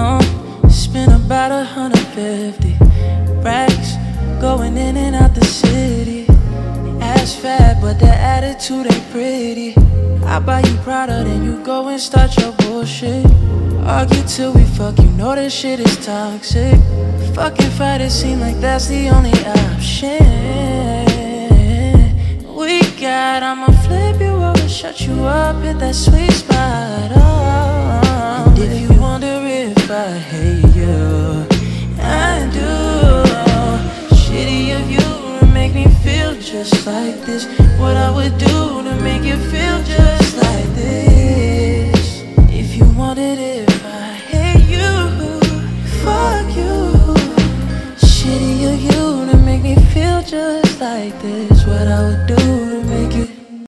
Uh, about a hundred fifty racks going in and out the city. Ass fat, but that attitude ain't pretty. I buy you Prada, then you go and start your bullshit. Argue till we fuck, you know this shit is toxic. Fucking fight, it seem like that's the only option. We got, I'ma flip you over, shut you up at that sweet spot. I hate you I do Shitty of you to make me feel just like this What I would do to make you feel just like this If you wanted it, if I hate you Fuck you Shitty of you to make me feel just like this. What I would do